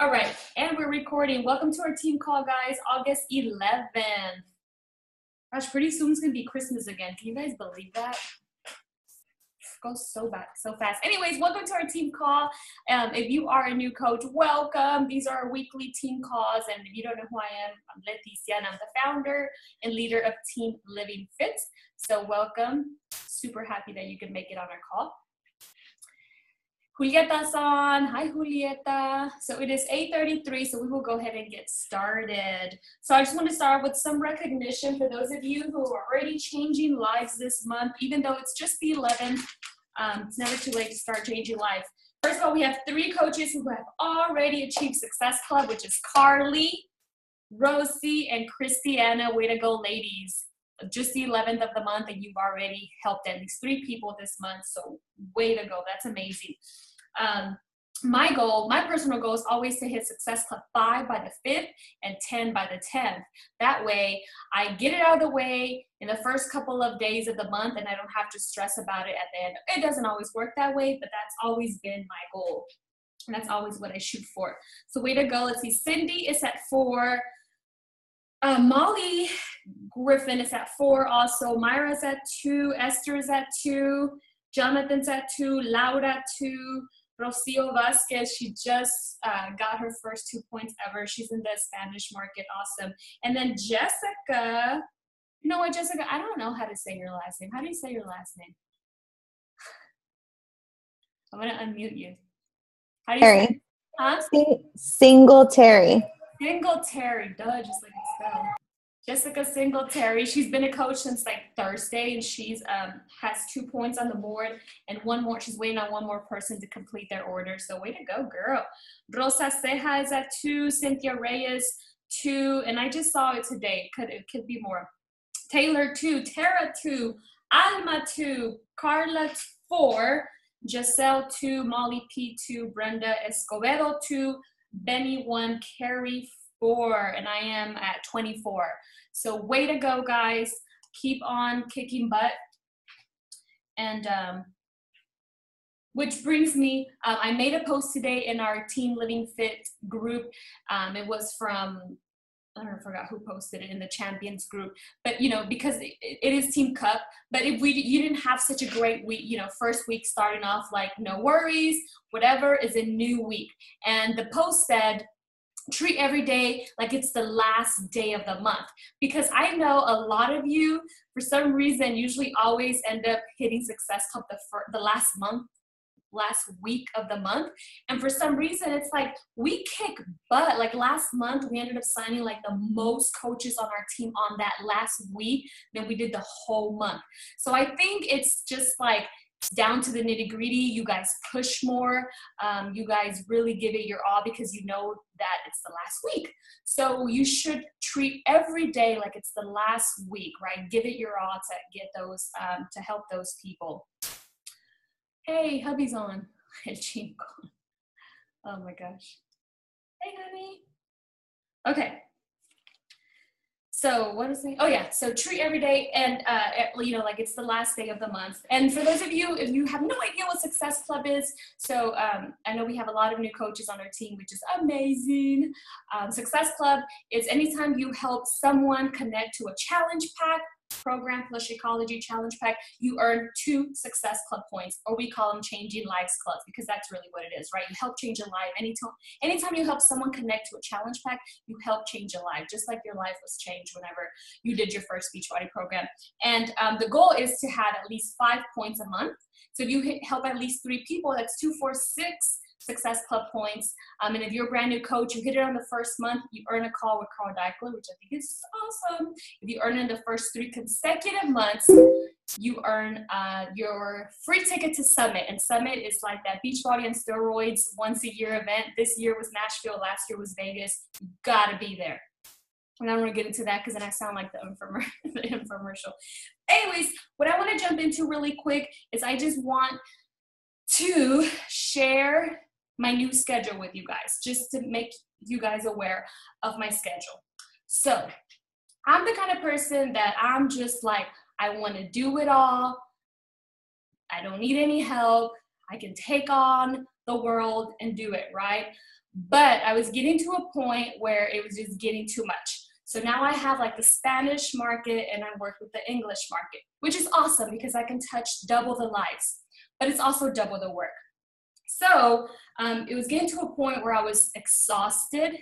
All right, and we're recording. Welcome to our team call, guys. August 11th. Gosh, pretty soon it's gonna be Christmas again. Can you guys believe that? Goes so back so fast. Anyways, welcome to our team call. Um, if you are a new coach, welcome. These are our weekly team calls, and if you don't know who I am, I'm Leticia, and I'm the founder and leader of Team Living Fit. So welcome. Super happy that you could make it on our call. Julieta-san. Hi, Julieta. So it is 8.33, so we will go ahead and get started. So I just want to start with some recognition for those of you who are already changing lives this month, even though it's just the 11th. Um, it's never too late to start changing lives. First of all, we have three coaches who have already achieved Success Club, which is Carly, Rosie, and Christiana. Way to go, ladies just the 11th of the month and you've already helped at least three people this month so way to go that's amazing um, my goal, my personal goal is always to hit Success Club 5 by the 5th and 10 by the 10th. That way, I get it out of the way in the first couple of days of the month and I don't have to stress about it at the end. It doesn't always work that way, but that's always been my goal. And that's always what I shoot for. So, way to go. Let's see. Cindy is at 4. Uh, Molly Griffin is at 4 also. Myra's at 2. Esther is at 2. Jonathan's at 2. Laura 2. Rocio Vasquez, she just uh, got her first two points ever. She's in the Spanish market, awesome. And then Jessica, you know what, Jessica? I don't know how to say your last name. How do you say your last name? I'm gonna unmute you. How do you Terry. say? Huh? Single Terry. Single Terry, duh, just like it's spelled. Jessica Singletary. She's been a coach since like Thursday, and she's um, has two points on the board, and one more. She's waiting on one more person to complete their order. So way to go, girl. Rosa Ceja is at two. Cynthia Reyes two, and I just saw it today. Could it could be more. Taylor two. Tara two. Alma two. Carla four. Giselle two. Molly P two. Brenda Escobedo two. Benny one. Carrie four, and I am at 24. So way to go, guys. Keep on kicking butt. And um, which brings me, uh, I made a post today in our Team Living Fit group. Um, it was from, I don't know, I forgot who posted it in the champions group, but you know, because it, it is Team Cup, but if we, you didn't have such a great week, you know, first week starting off like no worries, whatever is a new week. And the post said, treat every day like it's the last day of the month. Because i know a lot of you for some reason usually always end up hitting success club the, fir- the last month last week of the month. And for some reason it's like we kick butt. Like last month we ended up signing like the most coaches on our team on that last week than we did the whole month. So i think it's just like down to the nitty gritty. You guys push more. Um, you guys really give it your all because you know that it's the last week. So you should treat every day like it's the last week, right? Give it your all to get those, um, to help those people. Hey, hubby's on. oh my gosh. Hey, honey. Okay, so what is it? Oh yeah, so treat every day, and uh, you know, like it's the last day of the month. And for those of you, if you have no idea what Success Club is, so um, I know we have a lot of new coaches on our team, which is amazing. Um, Success Club is anytime you help someone connect to a challenge pack program plus Shakeology Challenge Pack, you earn two Success Club points, or we call them Changing Lives Clubs, because that's really what it is, right? You help change a life. Anytime, anytime you help someone connect to a challenge pack, you help change a life, just like your life was changed whenever you did your first Beachbody program. And um, the goal is to have at least five points a month. So if you help at least three people, that's two, four, six Success Club points. Um, and if you're a brand new coach, you hit it on the first month, you earn a call with Carl Daikeler, which I think is awesome. If you earn in the first three consecutive months, you earn uh, your free ticket to Summit. And Summit is like that Beachbody and steroids once a year event. This year was Nashville, last year was Vegas. You gotta be there. And I don't want to get into that because then I sound like the infomercial. Anyways, what I want to jump into really quick is I just want to share my new schedule with you guys, just to make you guys aware of my schedule. So, I'm the kind of person that I'm just like, I want to do it all. I don't need any help. I can take on the world and do it, right? But I was getting to a point where it was just getting too much. So now I have like the Spanish market and I work with the English market, which is awesome because I can touch double the lives, but it's also double the work. So um, it was getting to a point where I was exhausted.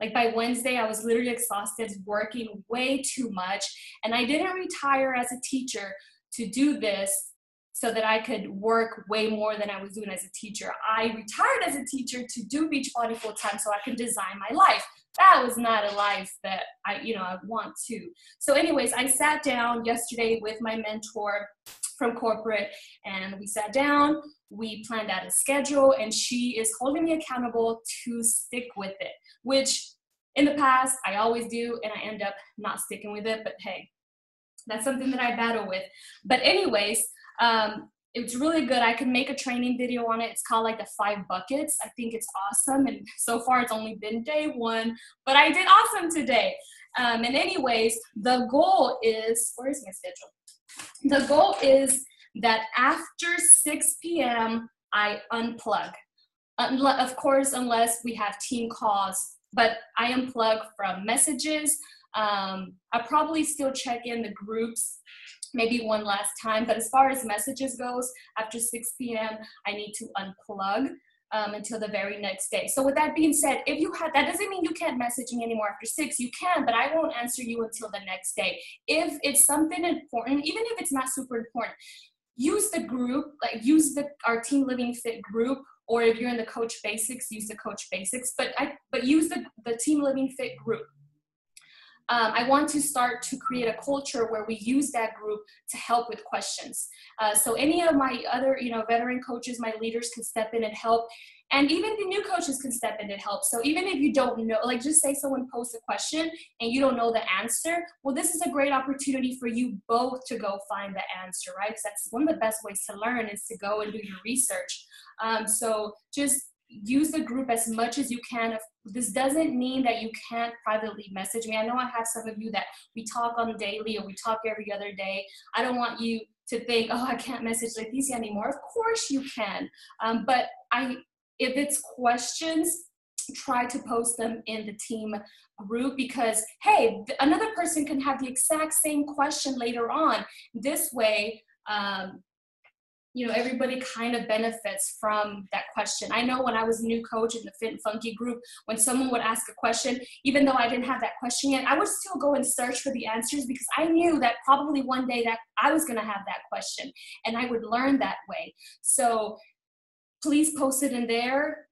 Like by Wednesday, I was literally exhausted, working way too much. And I didn't retire as a teacher to do this so that I could work way more than I was doing as a teacher. I retired as a teacher to do Beachbody full time so I could design my life. That was not a life that I, you know, I want to. So, anyways, I sat down yesterday with my mentor from corporate and we sat down, we planned out a schedule, and she is holding me accountable to stick with it, which in the past I always do, and I end up not sticking with it. But hey, that's something that I battle with. But, anyways, um, it's really good. I can make a training video on it. It's called like the five buckets. I think it's awesome. And so far it's only been day one, but I did awesome today. Um, and anyways, the goal is, where's my schedule? The goal is that after 6 p.m., I unplug. Of course, unless we have team calls, but I unplug from messages. Um, I probably still check in the groups maybe one last time. But as far as messages goes, after 6 p.m., I need to unplug um, until the very next day. So with that being said, if you have, that doesn't mean you can't message me anymore after six. You can, but I won't answer you until the next day. If it's something important, even if it's not super important, use the group, like use the our Team Living Fit group. Or if you're in the Coach Basics, use the Coach Basics. But I but use the, the Team Living Fit group um, I want to start to create a culture where we use that group to help with questions. Uh, so any of my other, you know, veteran coaches, my leaders can step in and help. And even the new coaches can step in and help. So even if you don't know, like just say someone posts a question and you don't know the answer, well, this is a great opportunity for you both to go find the answer, right? Because that's one of the best ways to learn is to go and do your research. Um, so just use the group as much as you can. This doesn't mean that you can't privately message me. I know I have some of you that we talk on daily or we talk every other day. I don't want you to think, oh, I can't message Leticia anymore. Of course you can. Um, but I, if it's questions, try to post them in the team group because hey another person can have the exact same question later on this way um, you know everybody kind of benefits from that question i know when i was a new coach in the fit and funky group when someone would ask a question even though i didn't have that question yet i would still go and search for the answers because i knew that probably one day that i was going to have that question and i would learn that way so please post it in there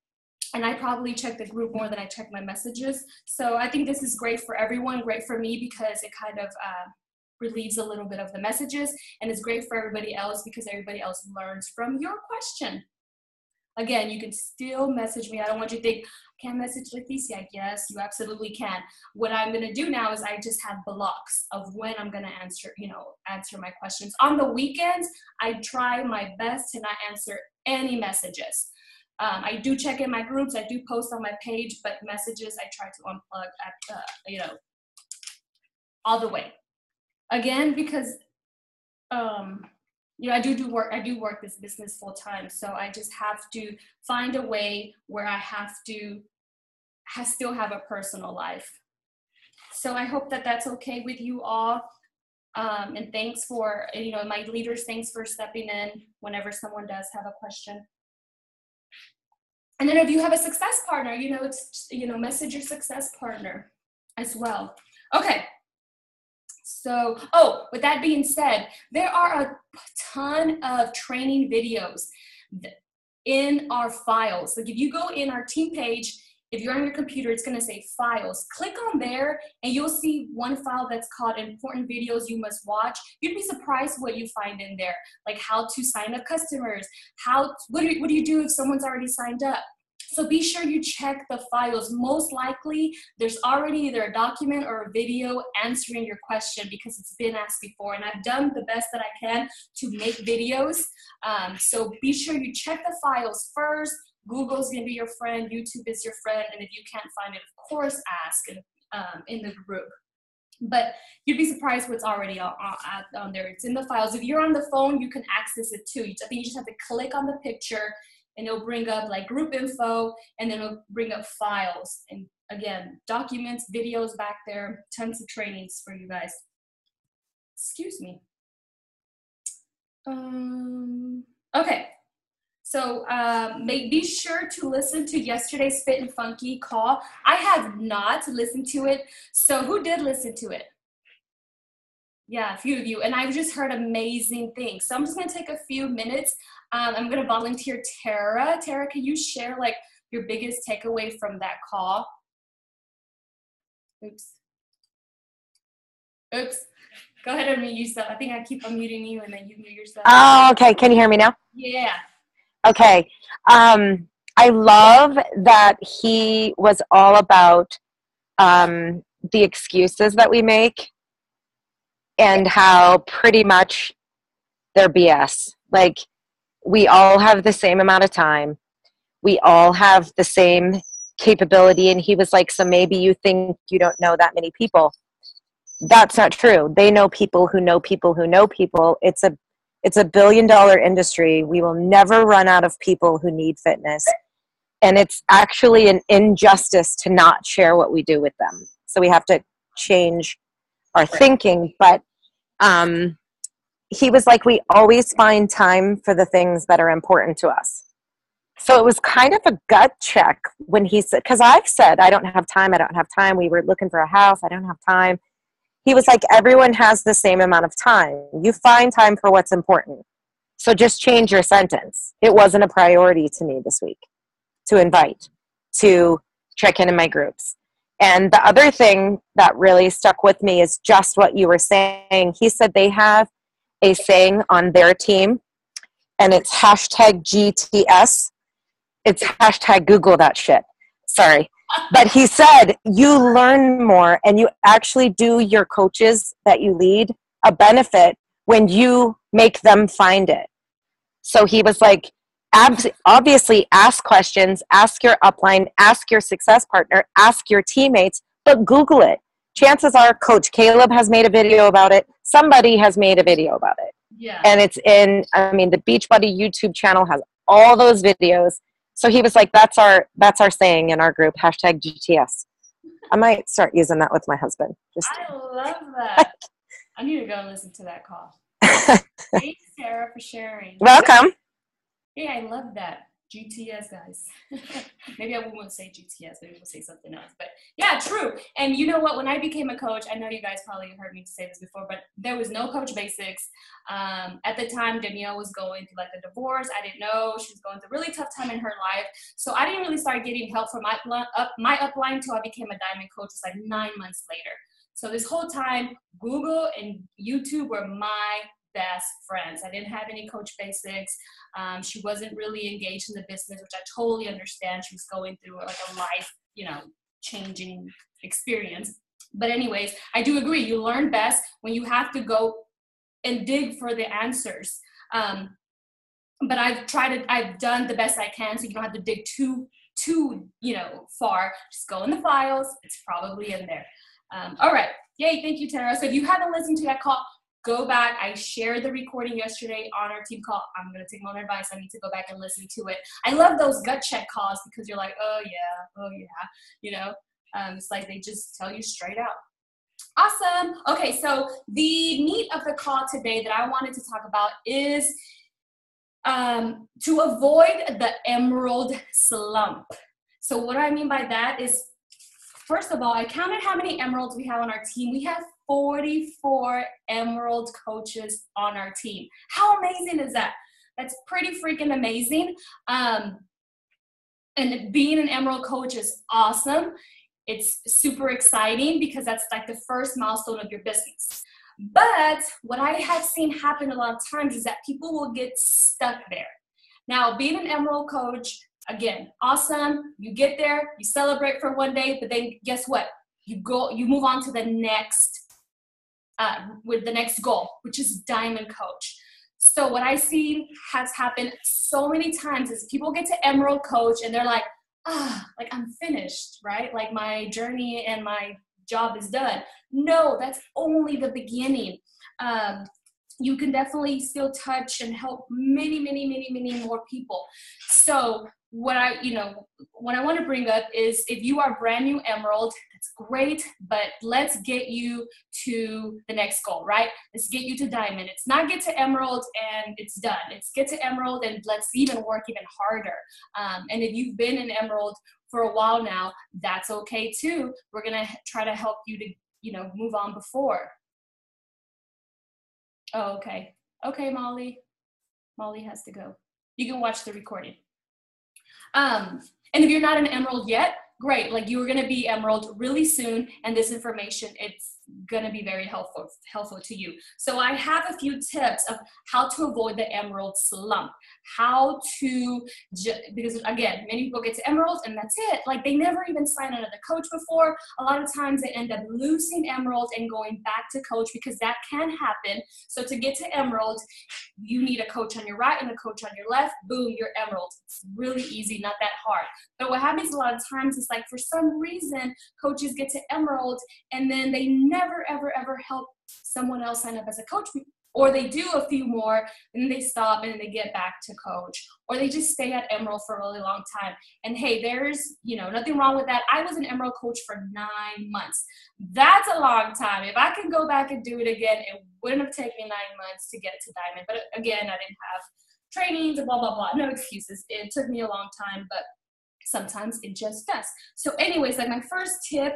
and I probably check the group more than I check my messages. So I think this is great for everyone, great for me because it kind of uh, relieves a little bit of the messages and it's great for everybody else because everybody else learns from your question. Again, you can still message me. I don't want you to think, I can't message Leticia. Yes, you absolutely can. What I'm gonna do now is I just have blocks of when I'm gonna answer, you know, answer my questions. On the weekends, I try my best to not answer any messages. Um, I do check in my groups, I do post on my page, but messages I try to unplug at, uh, you know, all the way again because um you know i do do work i do work this business full time so i just have to find a way where i have to I still have a personal life. So i hope that that's okay with you all. Um, and thanks for you know my leaders thanks for stepping in whenever someone does have a question. And then if you have a success partner you know it's you know message your success partner as well. Okay so, oh, with that being said, there are a ton of training videos in our files. Like if you go in our team page, if you're on your computer, it's gonna say files. Click on there and you'll see one file that's called important videos you must watch. You'd be surprised what you find in there, like how to sign up customers, how, what do you, what do, you do if someone's already signed up? So be sure you check the files. Most likely, there's already either a document or a video answering your question because it's been asked before. And I've done the best that I can to make videos. Um, so be sure you check the files first. Google's gonna be your friend, YouTube is your friend, and if you can't find it, of course, ask in, um, in the group but you'd be surprised what's already on, on, on, there. It's in the files. If you're on the phone, you can access it too. I think you just have to click on the picture and it'll bring up like group info and then it'll bring up files and again documents videos back there tons of trainings for you guys excuse me um okay so um, may, be sure to listen to yesterday's Fit and Funky call. I have not listened to it. So who did listen to it? Yeah, a few of you. And I've just heard amazing things. So I'm just going to take a few minutes. Um, I'm going to volunteer Tara. Tara, can you share like your biggest takeaway from that call? Oops. Oops. Go ahead and mute yourself. I think I keep unmuting you and then you mute yourself. Oh, okay. Can you hear me now? Yeah. Okay. Um, I love that he was all about um, the excuses that we make and how pretty much they're BS. Like, we all have the same amount of time, we all have the same capability. And he was like, So maybe you think you don't know that many people. That's not true. They know people who know people who know people. It's a it's a billion dollar industry. We will never run out of people who need fitness. And it's actually an injustice to not share what we do with them. So we have to change our thinking. But um, he was like, we always find time for the things that are important to us. So it was kind of a gut check when he said, because I've said, I don't have time, I don't have time. We were looking for a house, I don't have time he was like, everyone has the same amount of time. You find time for what's important. So just change your sentence. It wasn't a priority to me this week to invite, to check in in my groups. And the other thing that really stuck with me is just what you were saying. He said they have a saying on their team, and it's hashtag GTS. It's hashtag Google that shit. Sorry but he said you learn more and you actually do your coaches that you lead a benefit when you make them find it so he was like obviously ask questions ask your upline ask your success partner ask your teammates but google it chances are coach caleb has made a video about it somebody has made a video about it yeah. and it's in i mean the beachbody youtube channel has all those videos so he was like, "That's our that's our saying in our group." Hashtag GTS. I might start using that with my husband. Just I love that. I need to go and listen to that call. Thanks, Sarah, for sharing. Welcome. Yeah, I love that. GTS guys. maybe I won't say GTS, maybe we'll say something else. But yeah, true. And you know what? When I became a coach, I know you guys probably heard me say this before, but there was no coach basics. Um, at the time, Danielle was going through like a divorce. I didn't know she was going through a really tough time in her life. So I didn't really start getting help from my up my upline until I became a diamond coach. It's like nine months later. So this whole time, Google and YouTube were my best friends. I didn't have any coach basics. Um, she wasn't really engaged in the business, which I totally understand. She was going through like a life, you know, changing experience. But anyways, I do agree. You learn best when you have to go and dig for the answers. Um, but I've tried to, I've done the best I can, so you don't have to dig too too you know far. Just go in the files. It's probably in there. Um, all right. Yay! Thank you, Tara. So if you haven't listened to that call, go back. I shared the recording yesterday on our team call. I'm going to take my own advice. I need to go back and listen to it. I love those gut check calls because you're like, oh, yeah, oh, yeah. You know, um, it's like they just tell you straight out. Awesome. Okay, so the meat of the call today that I wanted to talk about is um, to avoid the emerald slump. So, what I mean by that is, first of all, I counted how many emeralds we have on our team. We have 44 Emerald coaches on our team. How amazing is that? That's pretty freaking amazing. Um, and being an Emerald coach is awesome. It's super exciting because that's like the first milestone of your business. But what I have seen happen a lot of times is that people will get stuck there. Now, being an Emerald coach, again, awesome. You get there, you celebrate for one day, but then guess what? You go, you move on to the next uh, with the next goal, which is diamond coach. So what I see has happened so many times is people get to emerald coach and they're like, ah, like I'm finished, right? Like my journey and my job is done. No, that's only the beginning. Um, you can definitely still touch and help many, many, many, many more people. So what I, you know, what I want to bring up is if you are brand new Emerald, that's great, but let's get you to the next goal, right? Let's get you to Diamond. It's not get to Emerald and it's done. It's get to Emerald and let's even work even harder. Um, and if you've been in Emerald for a while now, that's okay too. We're gonna try to help you to, you know, move on before. Oh, okay. Okay, Molly. Molly has to go. You can watch the recording. Um, and if you're not an emerald yet, great. Like you are going to be emerald really soon, and this information it's going to be very helpful helpful to you. So I have a few tips of how to avoid the emerald slump. How to because again, many people get to emeralds and that's it. Like they never even sign another coach before. A lot of times they end up losing emeralds and going back to coach because that can happen. So to get to emerald, you need a coach on your right and a coach on your left. Boom, you're emerald. It's really easy, not that hard. But what happens a lot of times is like for some reason coaches get to emerald and then they never never, ever, ever help someone else sign up as a coach or they do a few more and they stop and they get back to coach or they just stay at emerald for a really long time. And hey there's you know nothing wrong with that. I was an emerald coach for nine months. That's a long time. If i can go back and do it again it wouldn't have taken me nine months to get to diamond. But again i didn't have trainings and blah blah blah. No excuses. It took me a long time but sometimes it just does. So anyways like my first tip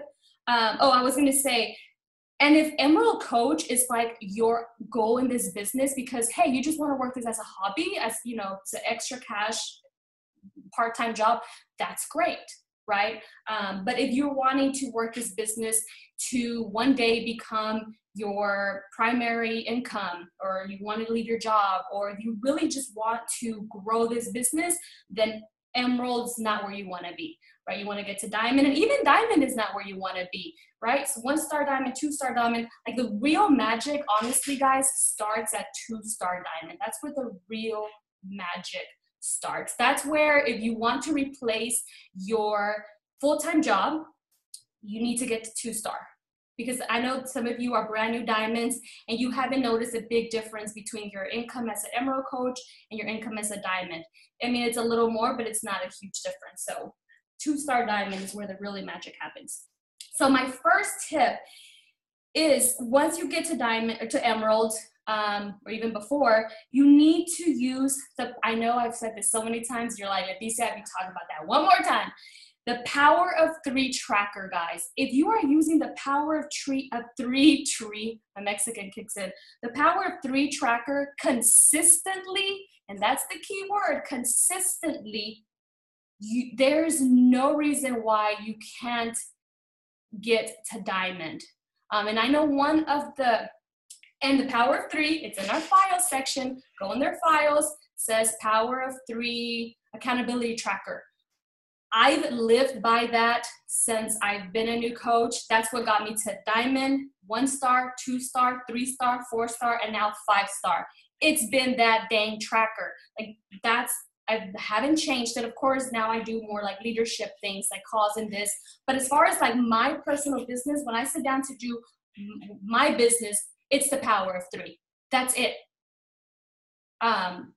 um, oh i was going to say and if Emerald Coach is like your goal in this business because hey, you just want to work this as a hobby, as you know, it's an extra cash part-time job, that's great, right? Um, but if you're wanting to work this business to one day become your primary income or you want to leave your job or you really just want to grow this business, then Emerald's not where you want to be right? You want to get to diamond, and even diamond is not where you want to be, right? So one star diamond, two star diamond, like the real magic, honestly, guys, starts at two star diamond. That's where the real magic starts. That's where if you want to replace your full time job, you need to get to two star. Because I know some of you are brand new diamonds and you haven't noticed a big difference between your income as an emerald coach and your income as a diamond. I mean, it's a little more, but it's not a huge difference. So two star diamond is where the really magic happens. So my first tip is once you get to diamond or to emerald, um, or even before, you need to use the. I know I've said this so many times. You're like, Leticia, I've been talking about that one more time. The power of three tracker, guys. If you are using the power of tree of three tree, a Mexican kicks in. The power of three tracker consistently, and that's the key word, consistently you, there's no reason why you can't get to diamond. Um, and I know one of the, and the power of three, it's in our files section. Go in their files, says power of three accountability tracker. I've lived by that since I've been a new coach. That's what got me to diamond, one star, two star, three star, four star, and now five star. It's been that dang tracker. Like that's I haven't changed And Of course, now I do more like leadership things, like cause and this. But as far as like my personal business, when I sit down to do my business, it's the power of three. That's it. Um,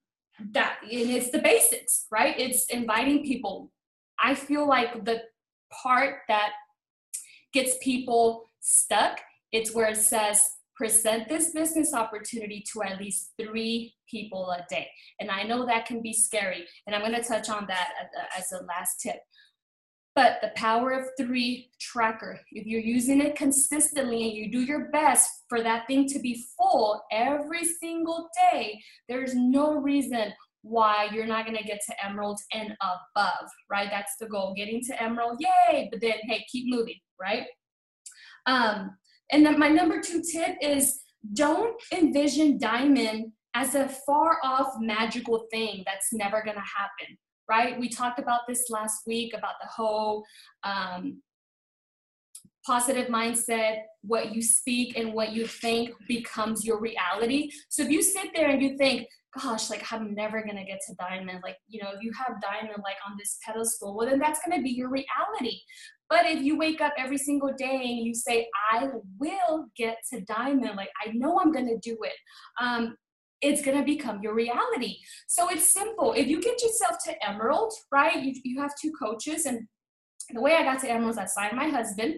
that it's the basics, right? It's inviting people. I feel like the part that gets people stuck, it's where it says present this business opportunity to at least three people a day. And I know that can be scary, and I'm going to touch on that as a last tip. But the power of three tracker, if you're using it consistently and you do your best for that thing to be full every single day, there's no reason why you're not going to get to emerald and above, right? That's the goal, getting to emerald, yay! But then, hey, keep moving, right? Um, and then my number two tip is don't envision diamond as a far off magical thing that's never going to happen, right? We talked about this last week about the whole um, positive mindset, what you speak and what you think becomes your reality. So if you sit there and you think, gosh, like I'm never gonna get to diamond, like, you know, if you have diamond like on this pedestal, well, then that's gonna be your reality. But if you wake up every single day and you say, I will get to diamond, like I know I'm gonna do it, um, it's gonna become your reality. So it's simple. If you get yourself to emerald, right? You, you have two coaches, and the way I got to emerald is I signed my husband.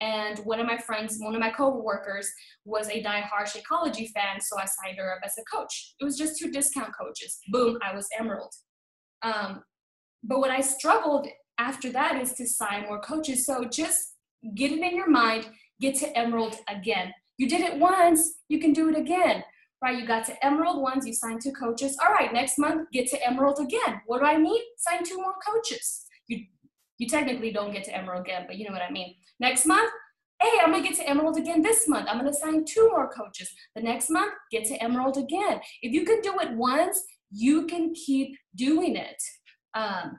And one of my friends, one of my co-workers, was a die-hard Shakeology fan, so I signed her up as a coach. It was just two discount coaches. Boom, I was emerald. Um, but what I struggled after that is to sign more coaches. So just get it in your mind, get to emerald again. You did it once, you can do it again. Right, you got to emerald once, you signed two coaches. All right, next month, get to emerald again. What do I need? Sign two more coaches. You you technically don't get to emerald again, but you know what I mean. Next month, hey, I'm gonna get to emerald again this month. I'm gonna sign two more coaches. The next month, get to emerald again. If you can do it once, you can keep doing it. Um,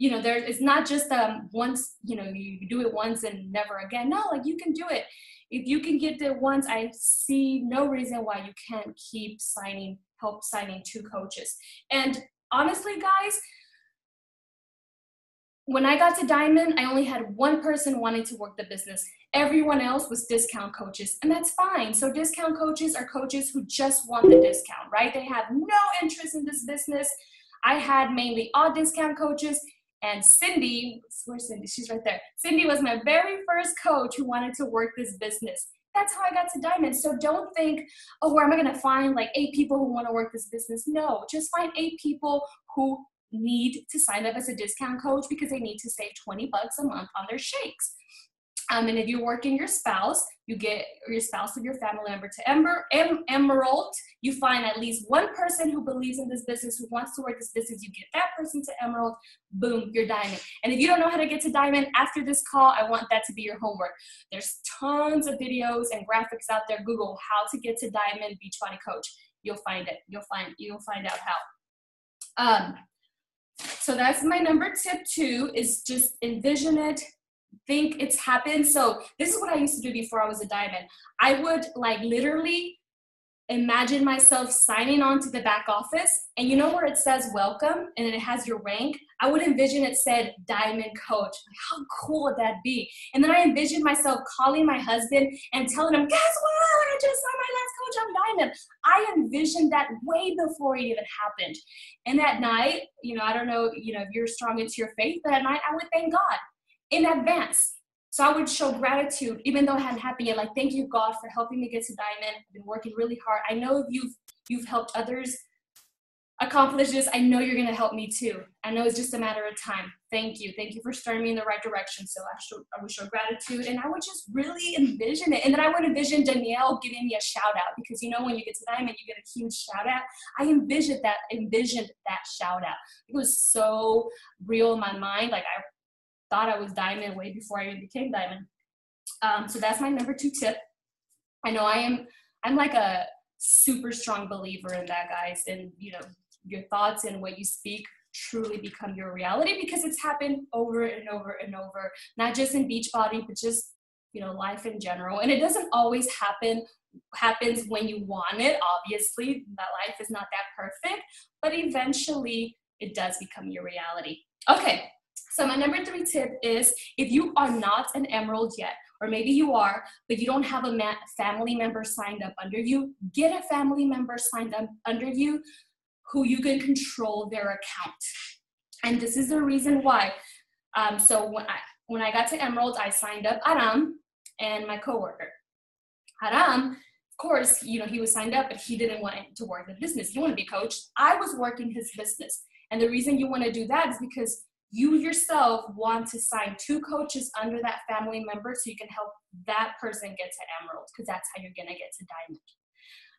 you know, there it's not just um once, you know, you do it once and never again. No, like you can do it. If you can get there once, I see no reason why you can't keep signing, help signing two coaches. And honestly, guys, when I got to Diamond, I only had one person wanting to work the business. Everyone else was discount coaches, and that's fine. So, discount coaches are coaches who just want the discount, right? They have no interest in this business. I had mainly all discount coaches, and Cindy, where's Cindy? She's right there. Cindy was my very first coach who wanted to work this business. That's how I got to Diamond. So don't think, oh, where am I going to find like eight people who want to work this business? No, just find eight people who need to sign up as a discount coach because they need to save 20 bucks a month on their shakes. Um, and if you're working your spouse, you get your spouse or your family member to Ember, em, Emerald. You find at least one person who believes in this business, who wants to work this business. You get that person to Emerald. Boom, you're diamond. And if you don't know how to get to diamond after this call, I want that to be your homework. There's tons of videos and graphics out there. Google how to get to diamond Beachbody Coach. You'll find it. You'll find you'll find out how. Um, so that's my number tip two is just envision it think it's happened. So this is what I used to do before I was a diamond. I would like literally imagine myself signing on to the back office and you know where it says welcome and then it has your rank? I would envision it said diamond coach. How cool would that be? And then i envisioned myself calling my husband and telling him guess what? I just saw my last coach i'm diamond. I envisioned that way before it even happened. And that night you know i don't know you know if you're strong into your faith but at night i would thank god in advance. So I would show gratitude, even though it hadn't happened yet. Like, thank you, God, for helping me get to Diamond. I've been working really hard. I know you've you've helped others accomplish this. I know you're gonna help me too. I know it's just a matter of time. Thank you. Thank you for starting me in the right direction. So I, show, I would show gratitude and I would just really envision it. And then I would envision Danielle giving me a shout out because you know when you get to Diamond, you get a huge shout out. I envisioned that, envisioned that shout out. It was so real in my mind. Like I thought I was diamond way before I even became diamond. Um, so that's my number two tip. I know I am, I'm like a super strong believer in that, guys. And, you know, your thoughts and what you speak truly become your reality because it's happened over and over and over, not just in Beachbody, but just, you know, life in general. And it doesn't always happen happens when you want it obviously that life is not that perfect but eventually it does become your reality okay so my number three tip is if you are not an emerald yet, or maybe you are, but you don't have a family member signed up under you, get a family member signed up under you who you can control their account. And this is the reason why. Um, so when I when I got to Emerald, I signed up Aram and my coworker. Aram, of course, you know, he was signed up, but he didn't want to work the business. He wanted to be coached. I was working his business. And the reason you want to do that is because you yourself want to sign two coaches under that family member so you can help that person get to emerald because that's how you're going to get to diamond.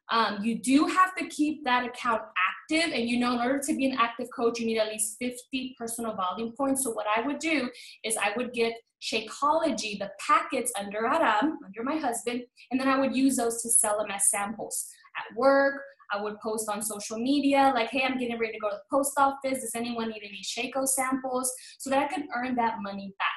Um, you do have to keep that account active and you know in order to be an active coach you need at least 50 personal volume points. So what i would do is i would get shakeology the packets under aram under my husband and then i would use those to sell them as samples. At work I would post on social media like, hey, I'm getting ready to go to the post office. Does anyone need any Shako samples? So that I could earn that money back.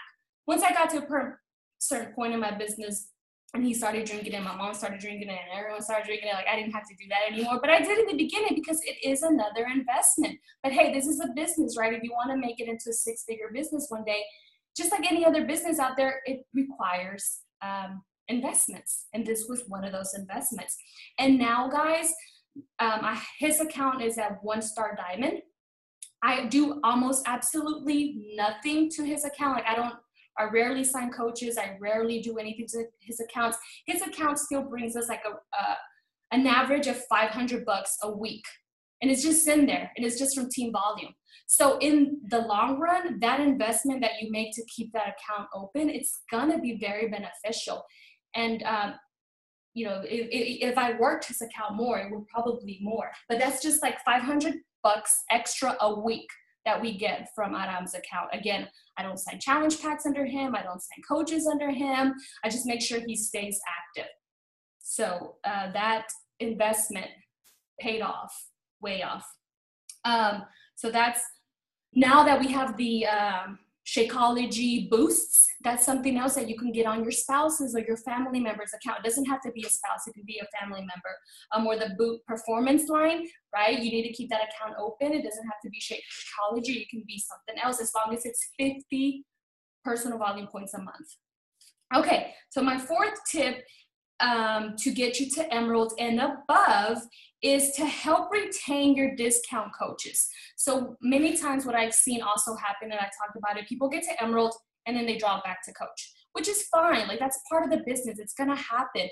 Once I got to a certain point in my business, and he started drinking it, my mom started drinking it, and everyone started drinking it. Like I didn't have to do that anymore, but I did in the beginning because it is another investment. But hey, this is a business, right? If you want to make it into a six-figure business one day, just like any other business out there, it requires um, investments. And this was one of those investments. And now, guys, um, his account is at one star diamond. I do almost absolutely nothing to his account. Like I don't, I rarely sign coaches. I rarely do anything to his accounts. His account still brings us like a, a an average of 500 bucks a week, and it's just in there, and it's just from team volume. So in the long run, that investment that you make to keep that account open, it's gonna be very beneficial. And um, you know, if, if I worked his account more, it would probably more. But that's just like 500 bucks extra a week that we get from Aram's account. Again, I don't sign challenge packs under him. I don't sign coaches under him. I just make sure he stays active. So uh, that investment paid off, way off. Um, so that's now that we have the um, Shakeology boosts, that's something else that you can get on your spouse's or your family member's account. It doesn't have to be a spouse, it can be a family member. Um, or the boot performance line, right? You need to keep that account open. It doesn't have to be Shakeology, it can be something else as long as it's 50 personal volume points a month. Okay, so my fourth tip um, to get you to Emerald and above is to help retain your discount coaches. So many times what I've seen also happen, and I talked about it, people get to Emerald and then they drop back to coach, which is fine. Like that's part of the business. It's gonna happen.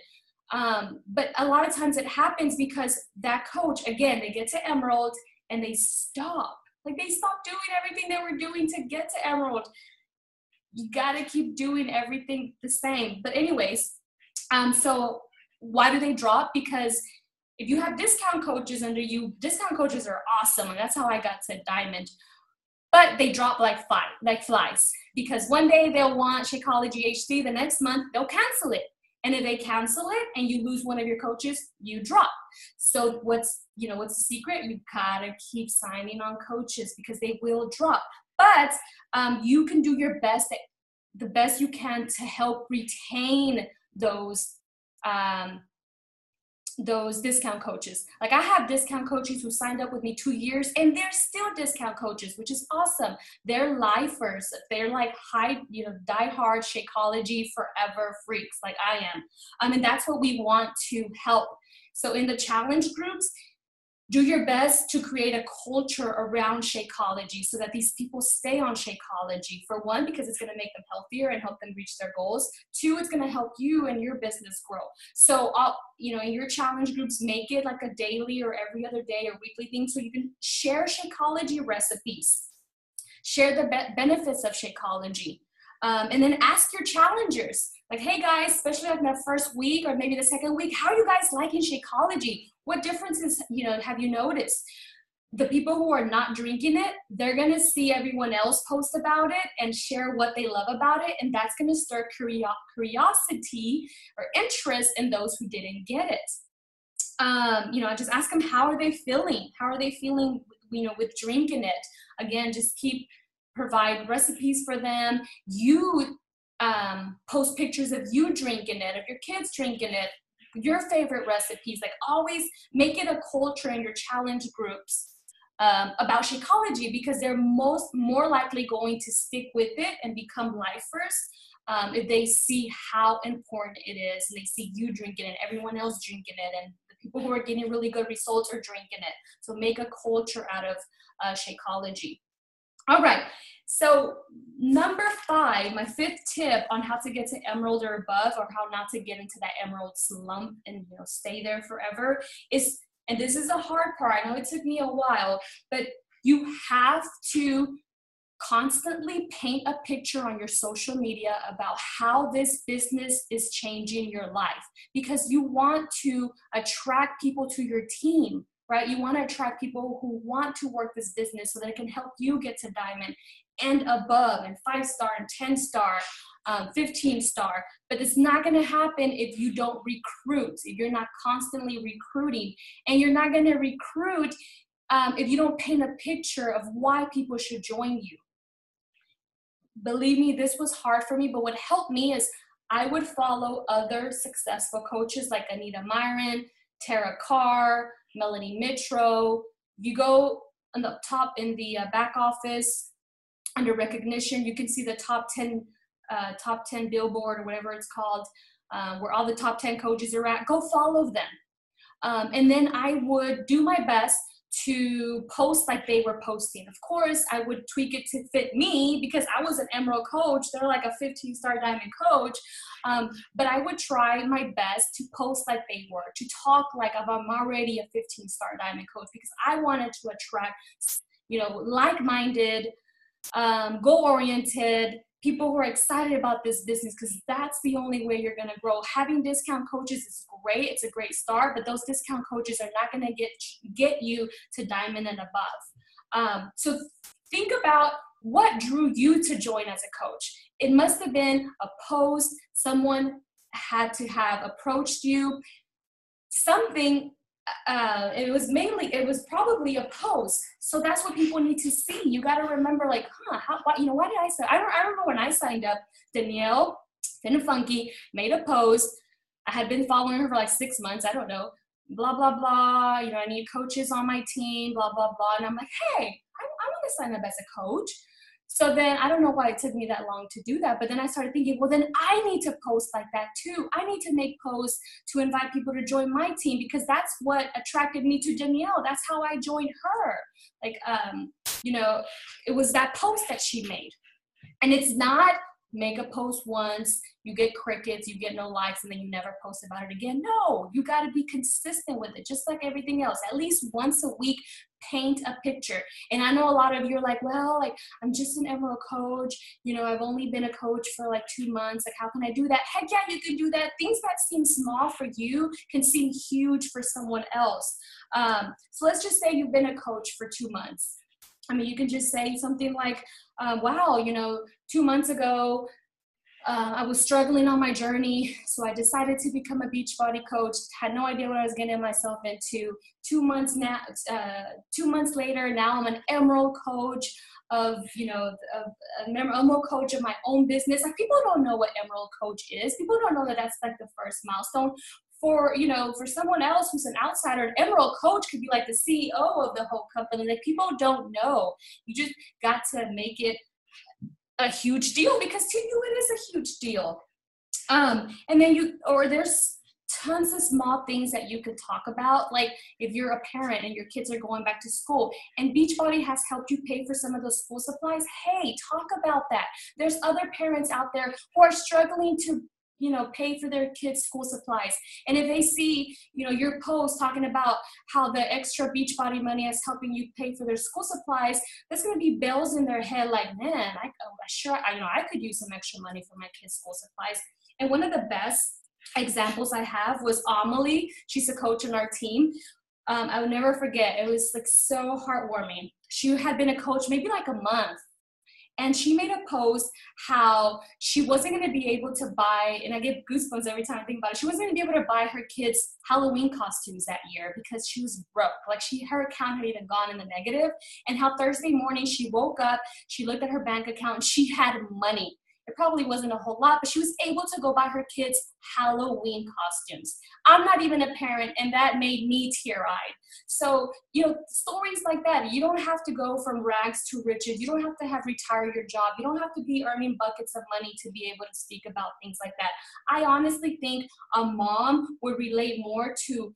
Um, but a lot of times it happens because that coach, again, they get to Emerald and they stop. Like they stop doing everything they were doing to get to Emerald. You gotta keep doing everything the same. But anyways, um, so why do they drop? Because if you have discount coaches under you, discount coaches are awesome, and that's how I got to Diamond. But they drop like fly, like flies, because one day they'll want Shakeology HD, the next month they'll cancel it. And if they cancel it and you lose one of your coaches, you drop. So what's you know what's the secret? You gotta keep signing on coaches because they will drop. But um, you can do your best, the best you can to help retain those um, those discount coaches. Like I have discount coaches who signed up with me two years and they're still discount coaches, which is awesome. They're lifers. They're like high, you know, die-hard Shakeology forever freaks like I am. I mean, that's what we want to help. So in the challenge groups, do your best to create a culture around Shakeology so that these people stay on Shakeology. For one, because it's going to make them healthier and help them reach their goals. Two, it's going to help you and your business grow. So, uh, you know, in your challenge groups, make it like a daily or every other day or weekly thing so you can share Shakeology recipes, share the be- benefits of Shakeology. Um, and then ask your challengers, like, hey guys, especially like the first week or maybe the second week, how are you guys liking Shakeology? What differences, you know, have you noticed? The people who are not drinking it, they're gonna see everyone else post about it and share what they love about it, and that's gonna stir curiosity or interest in those who didn't get it. Um, you know, just ask them how are they feeling? How are they feeling? You know, with drinking it. Again, just keep provide recipes for them. You um, post pictures of you drinking it, of your kids drinking it, your favorite recipes. Like always make it a culture in your challenge groups um, about Shakeology because they're most more likely going to stick with it and become lifers um, if they see how important it is and they see you drinking it, and everyone else drinking it, and the people who are getting really good results are drinking it. So make a culture out of uh, Shakeology. All right. So number five, my fifth tip on how to get to emerald or above, or how not to get into that emerald slump and you know stay there forever, is and this is a hard part. I know it took me a while, but you have to constantly paint a picture on your social media about how this business is changing your life because you want to attract people to your team right? You want to attract people who want to work this business so that it can help you get to diamond and above and five star and 10 star, um, 15 star. But it's not going to happen if you don't recruit, if you're not constantly recruiting. And you're not going to recruit um, if you don't paint a picture of why people should join you. Believe me, this was hard for me, but what helped me is I would follow other successful coaches like Anita Myron, Tara Carr, Melanie Mitro. You go on the top in the uh, back office, under recognition. You can see the top 10, uh, top 10 billboard or whatever it's called, um, where all the top 10 coaches are at. Go follow them. Um, and then I would do my best to post like they were posting. Of course, I would tweak it to fit me because I was an Emerald coach. They're like a 15 star diamond coach. Um, but I would try my best to post like they were, to talk like I'm already a 15 star diamond coach because I wanted to attract, you know, like minded, um, goal oriented, people who are excited about this business because that's the only way you're going to grow. Having discount coaches is great. It's a great start, but those discount coaches are not going to get get you to diamond and above. Um, so think about what drew you to join as a coach. It must have been a post someone had to have approached you, something uh, it was mainly it was probably a post. So that's what people need to see. You got to remember like huh how why, you know why did i say I, I remember when i signed up danielle fin funky made a post. I had been following her for like six months i don't know blah blah blah you know i need coaches on my team blah blah blah. And i'm like hey i, I want to sign up as a coach so then I don't know why it took me that long to do that, but then I started thinking, well, then I need to post like that too. I need to make posts to invite people to join my team because that's what attracted me to Danielle. That's how I joined her. Like, um, you know, it was that post that she made. And it's not make a post once, you get crickets, you get no likes, and then you never post about it again. No, you got to be consistent with it, just like everything else. At least once a week, paint a picture. And I know a lot of you are like, well, like I'm just an Emerald coach. You know, I've only been a coach for like two months. Like, how can I do that? Heck yeah, you can do that. Things that seem small for you can seem huge for someone else. Um, so let's just say you've been a coach for two months. I mean, you can just say something like, uh, wow, you know, two months ago, uh, I was struggling on my journey, so I decided to become a Beachbody coach. Had no idea what I was getting myself into. Two months now, uh, two months later, now I'm an Emerald coach of, you know, of, Emerald coach of my own business. Like people don't know what Emerald coach is. People don't know that that's like the first milestone. For you know, for someone else who's an outsider, an Emerald coach could be like the CEO of the whole company. Like people don't know. You just got to make it a huge deal because to you it is a huge deal. Um, and then you, or there's tons of small things that you could talk about. Like if you're a parent and your kids are going back to school and Beachbody has helped you pay for some of those school supplies, hey, talk about that. There's other parents out there who are struggling to you know pay for their kids school supplies. And if they see you know your post talking about how the extra beachbody money is helping you pay for their school supplies that's going to be bells in their head like man i oh, sure i know i could use some extra money for my kids school supplies. And one of the best examples i have was amelie she's a coach on our team. Um, i will never forget. It was like so heartwarming. She had been a coach maybe like a month and she made a post how she wasn't going to be able to buy and i get goosebumps every time i think about it she wasn't going to be able to buy her kids halloween costumes that year because she was broke. Like she her account had even gone in the negative and how thursday morning she woke up she looked at her bank account she had money probably wasn't a whole lot, but she was able to go buy her kids Halloween costumes. I'm not even a parent, and that made me tear eyed. So, you know, stories like that, you don't have to go from rags to riches. You don't have to have retire your job. You don't have to be earning buckets of money to be able to speak about things like that. I honestly think a mom would relate more to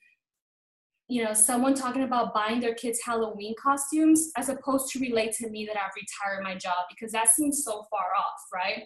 you know, someone talking about buying their kids Halloween costumes as opposed to relate to me that I've retired my job because that seems so far off, right?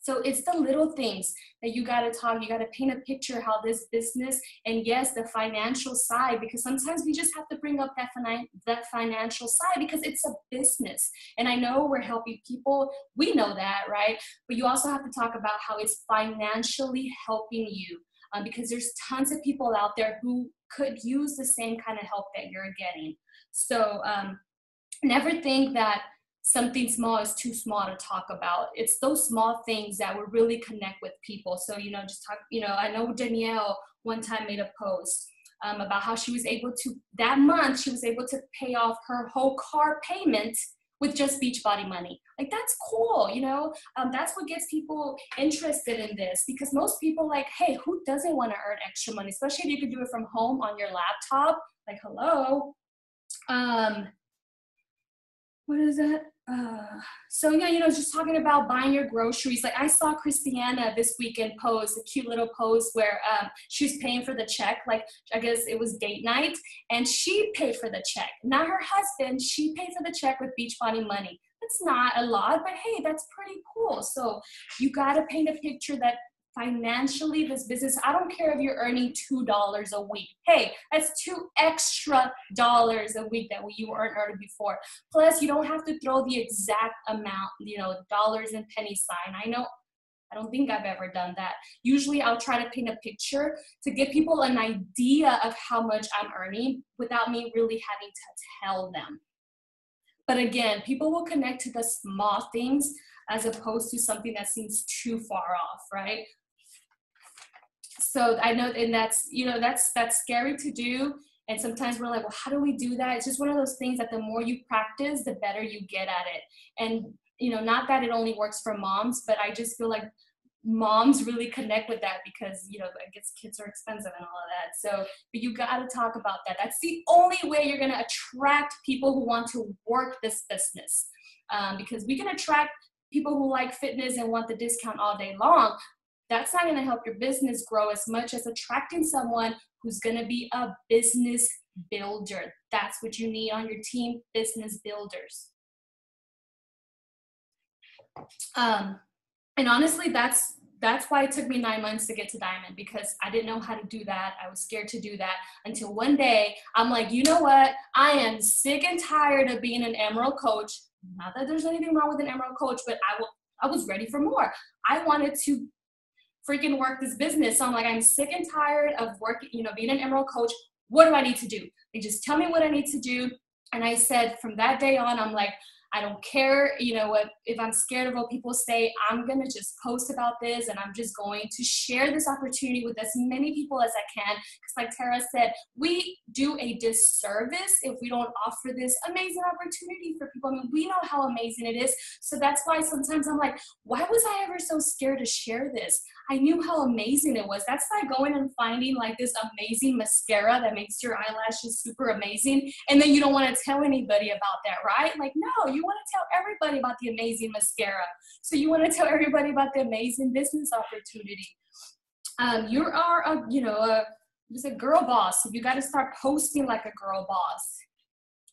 So it's the little things that you got to talk, you got to paint a picture how this business and yes, the financial side, because sometimes we just have to bring up that, finan- that financial side because it's a business. And I know we're helping people, we know that, right? But you also have to talk about how it's financially helping you. Um, because there's tons of people out there who could use the same kind of help that you're getting. So um, never think that something small is too small to talk about. It's those small things that will really connect with people. So, you know, just talk, you know, I know Danielle one time made a post um, about how she was able to, that month, she was able to pay off her whole car payment with just Beachbody money. Like that's cool, you know. Um, that's what gets people interested in this because most people like, hey, who doesn't want to earn extra money, especially if you can do it from home on your laptop? Like, hello. Um, what is that? Uh, so yeah, you know, just talking about buying your groceries. Like I saw Christiana this weekend post a cute little post where um, she was paying for the check. Like I guess it was date night, and she paid for the check. Not her husband. She paid for the check with Beachbody money. It's not a lot, but hey, that's pretty cool. So you got to paint a picture that financially this business i don't care if you're earning two dollars a week hey that's two extra dollars a week that you weren't earning before plus you don't have to throw the exact amount you know dollars and penny sign i know I don't think I've ever done that. Usually I'll try to paint a picture to give people an idea of how much I'm earning without me really having to tell them. But again, people will connect to the small things as opposed to something that seems too far off, right? So i know and that's you know that's that's scary to do. And sometimes we're like well how do we do that? It's just one of those things that the more you practice the better you get at it. And you know not that it only works for moms but i just feel like moms really connect with that because you know i guess kids are expensive and all of that. So but you got to talk about that. That's the only way you're going to attract people who want to work this business. Um, because we can attract people who like fitness and want the discount all day long that's not going to help your business grow as much as attracting someone who's going to be a business builder. That's what you need on your team business builders. Um, and honestly, that's that's why it took me nine months to get to diamond because I didn't know how to do that. I was scared to do that until one day I'm like, you know what? I am sick and tired of being an emerald coach. Not that there's anything wrong with an emerald coach, but I will. I was ready for more. I wanted to freaking work this business. So I'm like, I'm sick and tired of working, you know, being an Emerald coach. What do I need to do? They just tell me what I need to do. And I said, from that day on, I'm like, I don't care, you know, what if I'm scared of what people say, I'm gonna just post about this and I'm just going to share this opportunity with as many people as I can. Because, like Tara said, we do a disservice if we don't offer this amazing opportunity for people. I mean, we know how amazing it is. So that's why sometimes I'm like, why was I ever so scared to share this? I knew how amazing it was. That's like going and finding like this amazing mascara that makes your eyelashes super amazing. And then you don't want to tell anybody about that, right? Like, no, you want to tell everybody about the amazing mascara. So you want to tell everybody about the amazing business opportunity. Um, you are a, you know, a, just a girl boss. So you got to start posting like a girl boss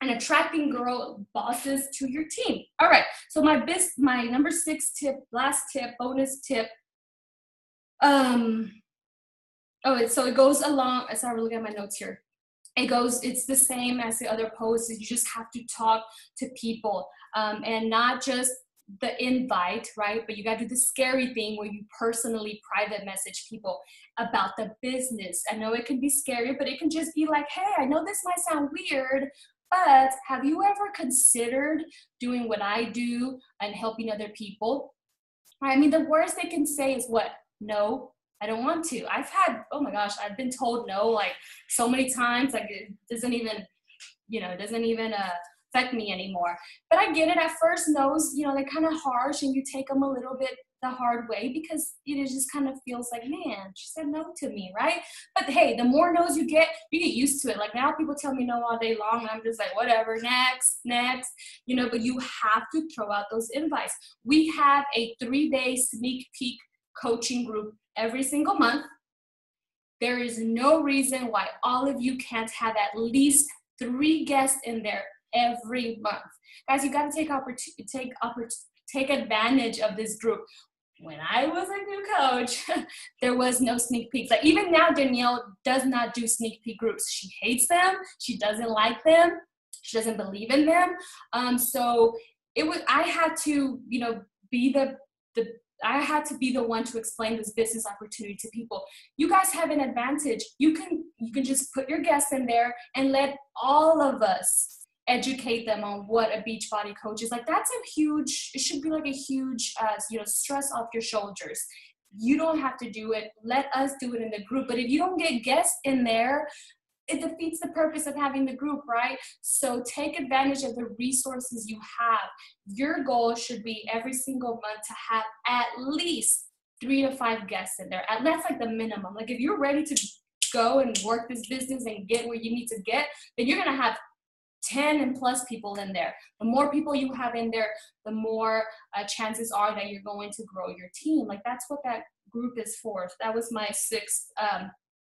and attracting girl bosses to your team. All right. So my best, my number six tip, last tip, bonus tip um, oh, so it goes along. I sorry, look at my notes here. It goes. It's the same as the other posts. You just have to talk to people, um, and not just the invite, right? But you got to do the scary thing where you personally private message people about the business. I know it can be scary, but it can just be like, hey, I know this might sound weird, but have you ever considered doing what I do and helping other people? I mean, the worst they can say is what? no, I don't want to. I've had, oh my gosh, I've been told no like so many times, like it doesn't even, you know, it doesn't even uh, affect me anymore. But I get it. At first, no's, you know, they're kind of harsh and you take them a little bit the hard way because it just kind of feels like, man, she said no to me, right? But hey, the more no's you get, you get used to it. Like now people tell me no all day long, and I'm just like, whatever, next, next, you know, but you have to throw out those invites. We have a three day sneak peek coaching group every single month. There is no reason why all of you can't have at least three guests in there every month. Guys, you got to take opportunity, take oppor- take advantage of this group. When I was a new coach, there was no sneak peeks. Like even now, Danielle does not do sneak peek groups. She hates them. She doesn't like them. She doesn't believe in them. Um, so it was. I had to, you know, be the the I had to be the one to explain this business opportunity to people. You guys have an advantage. You can you can just put your guests in there and let all of us educate them on what a Beachbody coach is like. That's a huge. It should be like a huge, uh, you know, stress off your shoulders. You don't have to do it. Let us do it in the group. But if you don't get guests in there, it defeats the purpose of having the group, right? So take advantage of the resources you have. Your goal should be every single month to have at least three to five guests in there. And that's like the minimum. Like if you're ready to go and work this business and get where you need to get, then you're gonna have 10 and plus people in there. The more people you have in there, the more uh, chances are that you're going to grow your team. Like that's what that group is for. That was my sixth um,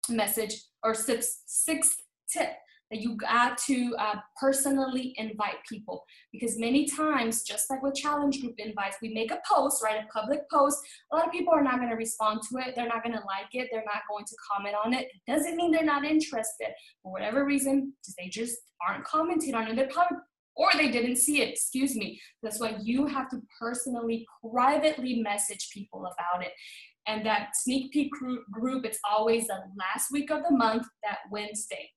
message or sixth, sixth tip that you got to uh, personally invite people. Because many times just like with challenge group invites we make a post right a public post. A lot of people are not going to respond to it. They're not going to like it. They're not going to comment on it. It doesn't mean they're not interested. For whatever reason they just aren't commenting on it. They're probably or they didn't see it. Excuse me. That's why you have to personally privately message people about it and that sneak peek group it's always the last week of the month that wednesday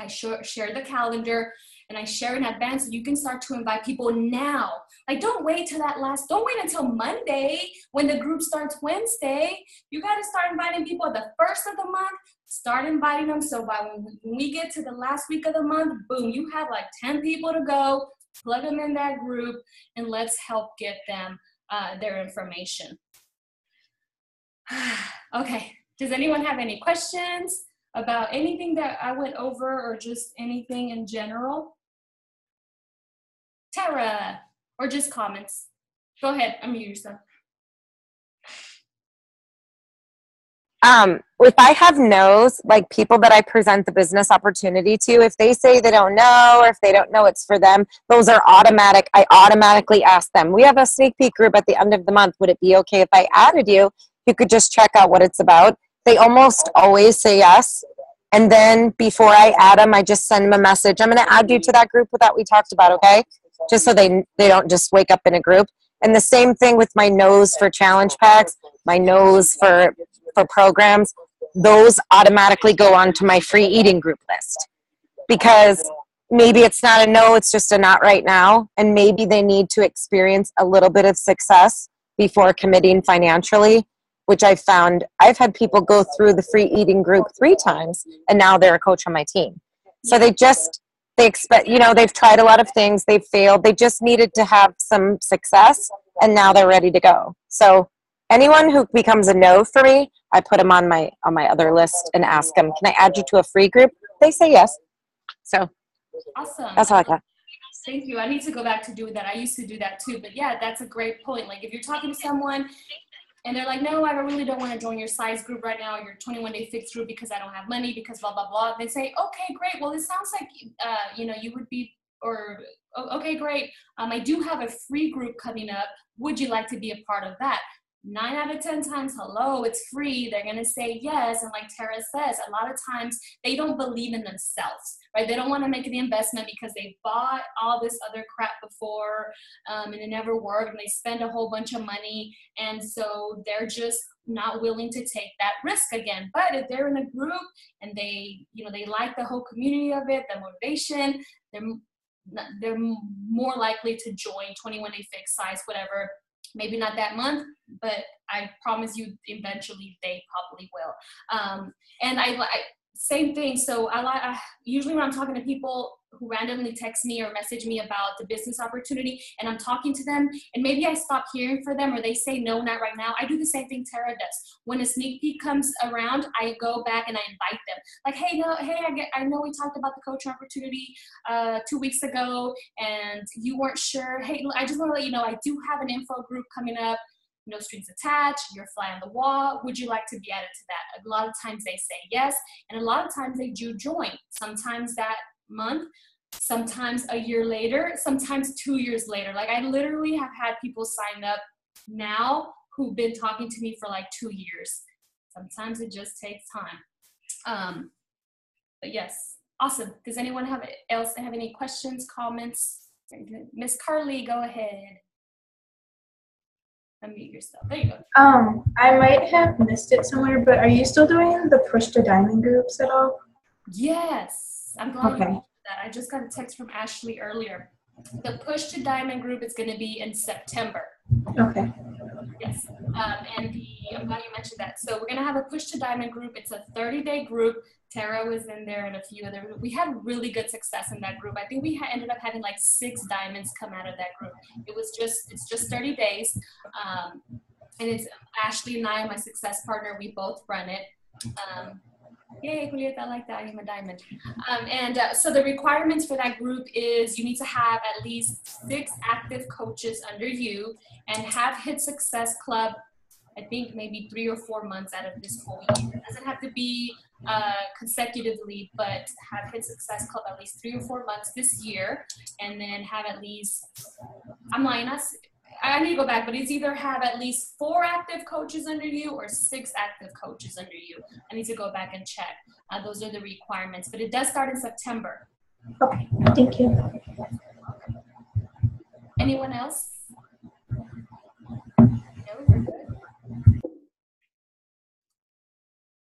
I share the calendar and I share in advance so you can start to invite people now. Like don't wait till that last, don't wait until Monday when the group starts Wednesday. You got to start inviting people the first of the month. Start inviting them so by when we get to the last week of the month, boom, you have like 10 people to go. Plug them in that group and let's help get them uh, their information. okay, does anyone have any questions? about anything that I went over or just anything in general? Tara, or just comments? Go ahead, unmute yourself. Um, if I have no's, like people that I present the business opportunity to, if they say they don't know or if they don't know it's for them, those are automatic. I automatically ask them. We have a sneak peek group at the end of the month. Would it be okay if I added you? You could just check out what it's about they almost always say yes. And then before I add them, I just send them a message. I'm going to add you to that group that we talked about, okay? Just so they they don't just wake up in a group. And the same thing with my nose for challenge packs, my nose for for programs. Those automatically go onto my free eating group list because maybe it's not a no, it's just a not right now, and maybe they need to experience a little bit of success before committing financially which I found I've had people go through the free eating group three times and now they're a coach on my team. So they just they expect you know they've tried a lot of things they've failed they just needed to have some success and now they're ready to go. So anyone who becomes a no for me i put them on my on my other list and ask them can i add you to a free group? They say yes. So awesome. that's all i got. Thank you. I need to go back to doing that. I used to do that too but yeah that's a great point. Like if you're talking to someone and they're like, no, I really don't want to join your size group right now, your 21 day fix group because I don't have money, because blah, blah, blah. They say, okay, great. Well, it sounds like, uh, you know, you would be, or, okay, great. Um, I do have a free group coming up. Would you like to be a part of that? nine out of 10 times, hello, it's free, they're going to say yes. And like Tara says, a lot of times they don't believe in themselves, right? They don't want to make the investment because they bought all this other crap before um, and it never worked and they spend a whole bunch of money. And so they're just not willing to take that risk again. But if they're in a group and they, you know, they like the whole community of it, the motivation, they're they're more likely to join 21 day fixed size, whatever maybe not that month but i promise you eventually they probably will um, and i, I same thing. So I, I usually when i'm talking to people who randomly text me or message me about the business opportunity and I'm talking to them and maybe I stop hearing for them or they say no not right now. I do the same thing Tara does. When a sneak peek comes around I go back and I invite them. Like hey no hey I get I know we talked about the coach opportunity uh, two weeks ago and you weren't sure. Hey I just want to let you know I do have an info group coming up no strings attached, you're fly on the wall. Would you like to be added to that? A lot of times they say yes, and a lot of times they do join. Sometimes that month, sometimes a year later, sometimes two years later. Like I literally have had people sign up now who've been talking to me for like two years. Sometimes it just takes time. Um, but yes, awesome. Does anyone have else have any questions, comments? Miss Carly, go ahead. Unmute yourself. There you go. Um, I might have missed it somewhere, but are you still doing the push to diamond groups at all? Yes. I'm glad okay. that. I just got a text from Ashley earlier. The Push to Diamond group is going to be in September. Okay. Yes. Um, and the, I'm glad you mentioned that. So we're going to have a Push to Diamond group. It's a 30 day group. Tara was in there and a few other. We had really good success in that group. I think we ha- ended up having like six diamonds come out of that group. It was just, it's just 30 days. Um, and it's Ashley and I, my success partner, we both run it. Um, Yay, Julieta, I like that. I'm a diamond. Um, and uh, so the requirements for that group is you need to have at least six active coaches under you and have Hit Success Club, I think maybe three or four months out of this whole year. It doesn't have to be uh, consecutively, but have Hit Success Club at least three or four months this year, and then have at least, I'm lying, I need to go back, but it's either have at least four active coaches under you or six active coaches under you. I need to go back and check. Uh, those are the requirements, but it does start in September. Okay, thank you. Anyone else? No, we're good. Yeah,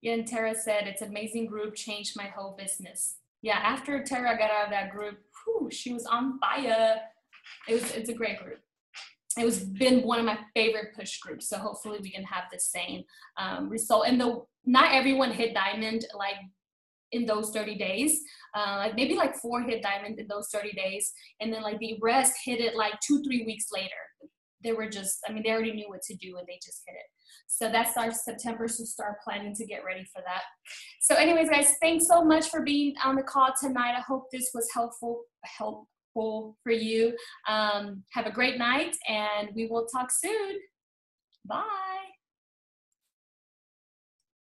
and Tara said it's amazing group changed my whole business. Yeah, after Tara got out of that group, whew, she was on fire. It was it's a great group it was been one of my favorite push groups so hopefully we can have the same um, result and the not everyone hit diamond like in those 30 days uh, like maybe like four hit diamond in those 30 days and then like the rest hit it like two three weeks later they were just i mean they already knew what to do and they just hit it so that's our september so start planning to get ready for that so anyways guys thanks so much for being on the call tonight i hope this was helpful, helpful for you. Um, have a great night, and we will talk soon. Bye.